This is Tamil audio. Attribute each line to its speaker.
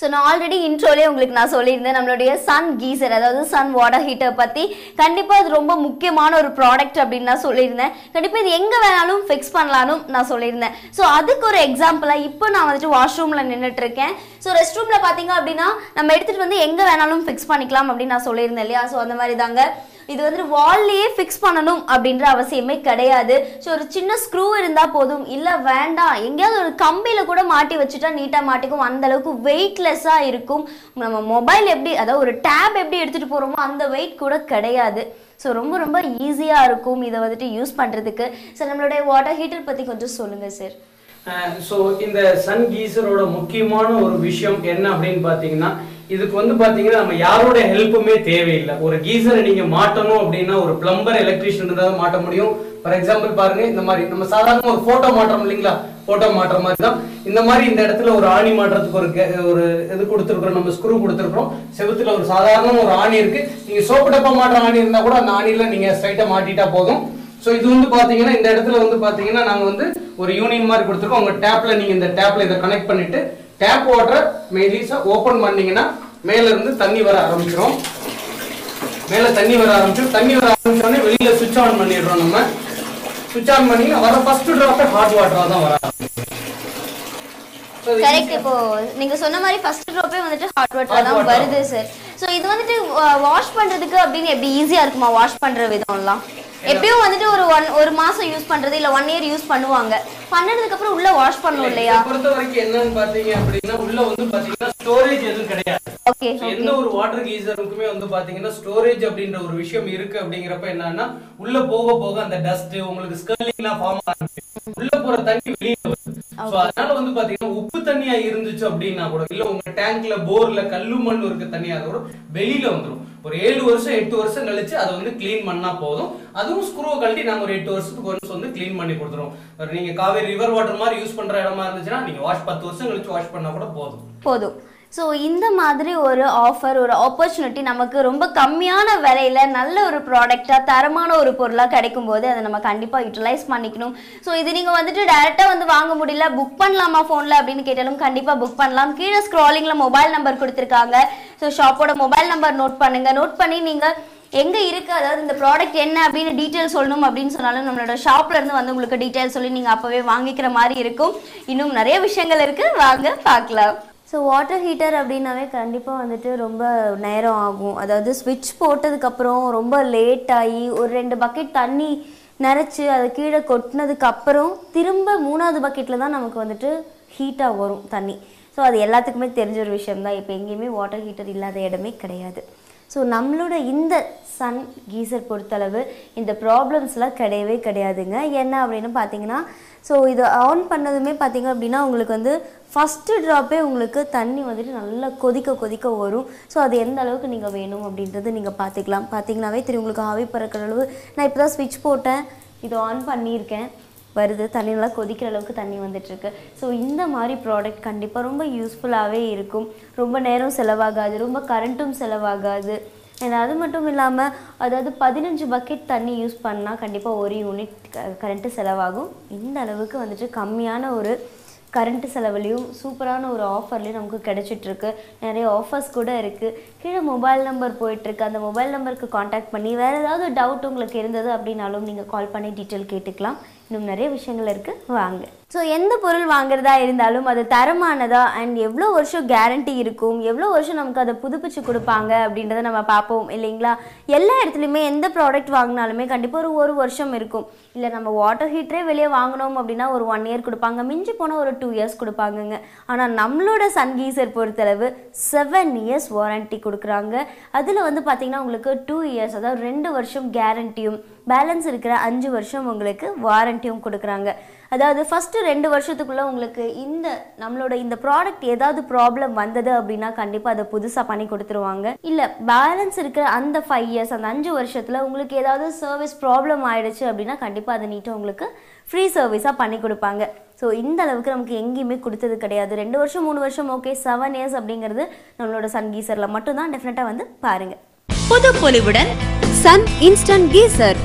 Speaker 1: ஸோ நான் ஆல்ரெடி இன்ட்ரோலே உங்களுக்கு நான் சொல்லியிருந்தேன் நம்மளுடைய சன் கீசர் அதாவது சன் வாட்டர் ஹீட்டர் பற்றி கண்டிப்பாக அது ரொம்ப முக்கியமான ஒரு ப்ராடக்ட் அப்படின்னு நான் சொல்லியிருந்தேன். கண்டிப்பாக இது எங்கே வேணாலும் ஃபிக்ஸ் பண்ணலான்னு நான் சொல்லியிருந்தேன். ஸோ அதுக்கு ஒரு எக்ஸாம்பிளாக இப்போ நான் வந்துட்டு வாஷ்ரூமில் நின்றுட்டு இருக்கேன் ஸோ ரெஸ்ட் ரூமில் பார்த்தீங்க அப்படின்னா நம்ம எடுத்துகிட்டு வந்து எங்கே வேணாலும் ஃபிக்ஸ் பண்ணிக்கலாம் அப்படின்னு நான் சொல்லியிருந்தேன் இல்லையா? ஸோ அந்த மாதிரி தாங்க. இது வந்துட்டு வால்லையே ஃபிக்ஸ் பண்ணணும் அப்படின்ற அவசியமே கிடையாது. ஸோ ஒரு சின்ன ஸ்க்ரூ இருந்தால் போதும். இல்லை வேண்டாம். எங்கேயாவது ஒரு கம்பியில் கூட மாட்டி வச்சுட்டா நீட்டாக மாட்டிக்கும். அந்த அளவுக்கு வெயிட்லெஸ்ஸாக இருக்கும். நம்ம மொபைல் எப்படி அதாவது ஒரு டேப் எப்படி எடுத்துகிட்டு போகிறோமோ அந்த வெயிட் கூட கிடையாது. ஸோ ரொம்ப ரொம்ப ஈஸியாக இருக்கும் இதை வந்துட்டு யூஸ் பண்ணுறதுக்கு சார் நம்மளுடைய வாட்டர் ஹீட்டர் பற்றி கொஞ்சம் சொல்லுங்கள் சார்
Speaker 2: ஸோ இந்த சன் கீசரோட முக்கியமான ஒரு விஷயம் என்ன அப்படின்னு பார்த்தீங்கன்னா இதுக்கு வந்து பாத்தீங்கன்னா நம்ம யாரோட ஹெல்ப்புமே தேவையில்லை. ஒரு கீசரை நீங்க மாட்டணும் அப்படின்னா ஒரு பிளம்பர் எலக்ட்ரீஷியன் இருந்தால் மாட்ட முடியும். ஃபார் எக்ஸாம்பிள் பாருங்க இந்த மாதிரி நம்ம சாதாரண ஒரு போட்டோ மாட்டுறோம் இல்லைங்களா? போட்டோ மாட்டுற மாதிரி தான். இந்த மாதிரி இந்த இடத்துல ஒரு ஆணி மாட்டுறதுக்கு ஒரு ஒரு இது கொடுத்துருக்குறோம் நம்ம ஸ்க்ரூ கொடுத்துருக்குறோம். செவுத்துல ஒரு சாதாரண ஒரு ஆணி இருக்கு. நீங்க சோப்பு டப்பா மாட்டுற ஆணி இருந்தா கூட அந்த ஆணியில நீங்க ஸ்ட்ரைட்டா மாட்டிட்டா போதும். ஸோ இது வந்து பாத்தீங்கன்னா இந்த இடத்துல வந்து பாத்தீங்கன்னா நாங்க வந்து ஒரு யூனியன் மாதிரி கொடுத்துருக்கோம். உங்க டேப்ல நீங்க இந்த டேப்ல இதை கனெக்ட் பண்ணிட்டு டேப் வாட்டர் மெயிலிஸா ஓபன் பண்ணீங்கன்னா மேல இருந்து தண்ணி வர ஆரம்பிச்சிரும் மேல தண்ணி வர ஆரம்பிச்சிடும் தண்ணி வர ஆரம்பிச்சோடனே வெளியில சுவிட்ச் ஆன் பண்ணிடுறோம் நம்ம. சுவிட்ச் ஆன் பண்ணி வர ஃபர்ஸ்ட் டிராப் ஹாட் வாட்டரா தான் வர
Speaker 1: கரெக்ட் இப்போ நீங்க சொன்ன மாதிரி ஃபர்ஸ்ட் ட்ராப்பே வந்துட்டு ஹாட் வாட்டர் தான். வருது சார் ஸோ இது வந்துட்டு வாஷ் பண்றதுக்கு அப்படின்னு எப்படி ஈஸியா இருக்குமா வாஷ் பண்ற விதம்லாம்? எப்பயும் வந்துட்டு ஒரு ஒன் ஒரு மாசம் யூஸ் பண்றது இல்ல ஒன் இயர் யூஸ் பண்ணுவாங்க. பண்ணதுக்கு அப்புறம் உள்ள வாஷ் பண்ணணும் இல்லையா?
Speaker 2: பொறுத்த வரைக்கும் என்னன்னு பாத்தீங்க அப்படின்னா உள்ள வந்து பாத்தீங்கன்னா ஸ்டோரேஜ் எதுவும் கிடையாது. எந்த ஒரு வாட்டர் கீசருக்குமே வந்து பாத்தீங்கன்னா ஸ்டோரேஜ் அப்படின்ற ஒரு விஷயம் இருக்கு அப்படிங்கிறப்ப என்னன்னா உள்ள போக போக அந்த டஸ்ட் உங்களுக்கு ஸ்கர்லிங்லாம் ஃபார்ம் ஆரம்பிச்சு உள்ள போற தண்ணி வெளியில வருது. அதனால வந்து பாத்தீங்கன்னா உப்பு தண்ணியா இருந்துச்சு அப்படின்னா கூட இல்ல உங்க டேங்க்ல போர்ல கல்லு மண் இருக்க தண்ணியா கூட வெளியில வந்துரும். ஒரு ஏழு வருஷம் எட்டு வருஷம் கழிச்சு அதை வந்து க்ளீன் பண்ணா போதும். அதுவும் ஸ்க்ரூவை கழட்டி நாங்க ஒரு எட்டு வருஷத்துக்கு ஒன்ஸ் வந்து க்ளீன் பண்ணி கொடுத்துருவோம். நீங்க காவேரி ரிவர் வாட்டர் மாதிரி யூஸ் பண்ற இடமா இருந்துச்சுன்னா நீங்க வாஷ் பத்து வருஷம் கழிச்சு வாஷ் பண்ணா கூட போதும்.
Speaker 1: போதும். ஸோ இந்த மாதிரி ஒரு ஆஃபர் ஒரு ஆப்பர்ச்சுனிட்டி நமக்கு ரொம்ப கம்மியான விலையில நல்ல ஒரு ப்ராடக்டாக தரமான ஒரு பொருளாக கிடைக்கும் போது அதை நம்ம கண்டிப்பாக யூட்டிலைஸ் பண்ணிக்கணும். ஸோ இது நீங்கள் வந்துட்டு டேரெக்டாக வந்து வாங்க முடியல புக் பண்ணலாமா ஃபோனில் அப்படின்னு கேட்டாலும் கண்டிப்பாக புக் பண்ணலாம். கீழே ஸ்க்ராலிங்கில் மொபைல் நம்பர் கொடுத்துருக்காங்க. ஸோ ஷாப்போட மொபைல் நம்பர் நோட் பண்ணுங்கள் நோட் பண்ணி நீங்கள் எங்கே இருக்கு? அதாவது இந்த ப்ராடக்ட் என்ன அப்படின்னு டீட்டெயில் சொல்லணும் அப்படின்னு சொன்னாலும் நம்மளோட ஷாப்லேருந்து வந்து உங்களுக்கு டீட்டெயில் சொல்லி நீங்கள் அப்போவே வாங்கிக்கிற மாதிரி இருக்கும். இன்னும் நிறைய விஷயங்கள் இருக்குது வாங்க பார்க்கலாம். ஸோ வாட்டர் ஹீட்டர் அப்படின்னாவே கண்டிப்பாக வந்துட்டு ரொம்ப நேரம் ஆகும். அதாவது ஸ்விட்ச் போட்டதுக்கப்புறம் ரொம்ப லேட் ஆகி ஒரு ரெண்டு பக்கெட் தண்ணி நிறச்சி அதை கீழே கொட்டினதுக்கப்புறம் திரும்ப மூணாவது பக்கெட்டில் தான் நமக்கு வந்துட்டு ஹீட்டாக வரும் தண்ணி. ஸோ அது எல்லாத்துக்குமே தெரிஞ்ச ஒரு விஷயம் தான். இப்போ எங்கேயுமே வாட்டர் ஹீட்டர் இல்லாத இடமே கிடையாது. ஸோ நம்மளோட இந்த சன் கீசர் பொறுத்தளவு இந்த ப்ராப்ளம்ஸ்லாம் கிடையவே கிடையாதுங்க. என்ன அப்படின்னு பார்த்தீங்கன்னா ஸோ இதை ஆன் பண்ணதுமே பார்த்தீங்க அப்படின்னா உங்களுக்கு வந்து ஃபஸ்ட்டு ட்ராப்பே உங்களுக்கு தண்ணி வந்துட்டு நல்லா கொதிக்க கொதிக்க வரும். ஸோ அது எந்த அளவுக்கு நீங்கள் வேணும் அப்படின்றது நீங்கள் பார்த்துக்கலாம். பார்த்தீங்கன்னாவே தெரியும் உங்களுக்கு ஆவி பறக்கிற அளவு. நான் இப்போ தான் ஸ்விட்ச் போட்டேன். இதை ஆன் பண்ணியிருக்கேன். வருது. தண்ணி நல்லா கொதிக்கிற அளவுக்கு தண்ணி வந்துட்டுருக்கு. ஸோ இந்த மாதிரி ப்ராடக்ட் கண்டிப்பாக ரொம்ப யூஸ்ஃபுல்லாகவே இருக்கும். ரொம்ப நேரம் செலவாகாது. ரொம்ப கரண்ட்டும் செலவாகாது. and அது மட்டும் இல்லாமல் அதாவது பதினஞ்சு பக்கெட் தண்ணி யூஸ் பண்ணால் கண்டிப்பாக ஒரு யூனிட் கரண்ட்டு செலவாகும். இந்த அளவுக்கு வந்துட்டு கம்மியான ஒரு கரண்ட்டு செலவுலையும் சூப்பரான ஒரு ஆஃபர்லேயும் நமக்கு கிடைச்சிட்ருக்கு நிறைய ஆஃபர்ஸ் கூட இருக்குது கீழே மொபைல் நம்பர் போயிட்டுருக்கு. அந்த மொபைல் நம்பருக்கு காண்டாக்ட் பண்ணி வேறு ஏதாவது டவுட் உங்களுக்கு இருந்தது அப்படின்னாலும் நீங்கள் கால் பண்ணி டீட்டெயில் கேட்டுக்கலாம். இன்னும் நிறைய விஷயங்கள் இருக்குது வாங்க. ஸோ எந்த பொருள் வாங்குறதா இருந்தாலும் அது தரமானதா அண்ட் எவ்வளோ வருஷம் கேரண்டி இருக்கும் எவ்வளோ வருஷம் நமக்கு அதை புதுப்பிச்சு கொடுப்பாங்க அப்படின்றத நம்ம பார்ப்போம் இல்லைங்களா? எல்லா இடத்துலையுமே எந்த ப்ராடக்ட் வாங்கினாலுமே கண்டிப்பாக ஒரு ஒரு வருஷம் இருக்கும். இல்லை நம்ம வாட்டர் ஹீட்டரே வெளியே வாங்கினோம் அப்படின்னா ஒரு ஒன் இயர் கொடுப்பாங்க மிஞ்சி போனால் ஒரு டூ இயர்ஸ் கொடுப்பாங்கங்க. ஆனால் நம்மளோட சன் கீசர் பொறுத்தளவு செவன் இயர்ஸ் வாரண்ட்டி கொடுக்குறாங்க. அதில் வந்து பார்த்திங்கன்னா உங்களுக்கு டூ இயர்ஸ் அதாவது ரெண்டு வருஷம் கேரண்டியும் பேலன்ஸ் இருக்கிற அஞ்சு வருஷம் உங்களுக்கு வாரண்டியும் கொடுக்குறாங்க. அதாவது ஃபஸ்ட்டு ரெண்டு வருஷத்துக்குள்ளே உங்களுக்கு இந்த நம்மளோட இந்த ப்ராடக்ட் ஏதாவது ப்ராப்ளம் வந்தது அப்படின்னா கண்டிப்பாக அதை புதுசாக பண்ணி கொடுத்துருவாங்க. இல்லை பேலன்ஸ் இருக்கிற அந்த ஃபைவ் இயர்ஸ் அந்த அஞ்சு வருஷத்தில் உங்களுக்கு ஏதாவது சர்வீஸ் ப்ராப்ளம் ஆயிடுச்சு அப்படின்னா கண்டிப்பாக அதை நீட்டாக உங்களுக்கு ஃப்ரீ சர்வீஸாக பண்ணி கொடுப்பாங்க. ஸோ இந்த அளவுக்கு நமக்கு எங்கேயுமே கொடுத்தது கிடையாது. ரெண்டு வருஷம் மூணு வருஷம் ஓகே செவன் இயர்ஸ் அப்படிங்கிறது நம்மளோட சன் கீசரில் மட்டும்தான் டெஃபினட்டாக வந்து பாருங்கள்
Speaker 3: புது பொலிவுடன் சன் இன்ஸ்டன்ட் கீசர்